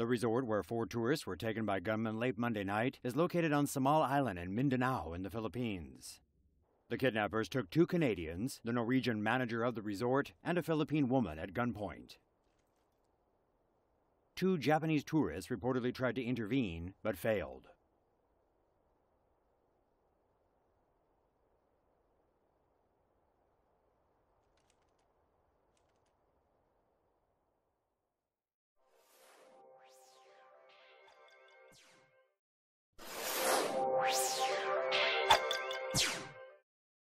The resort where four tourists were taken by gunmen late Monday night is located on Samal Island in Mindanao in the Philippines. The kidnappers took two Canadians, the Norwegian manager of the resort, and a Philippine woman at gunpoint. Two Japanese tourists reportedly tried to intervene but failed.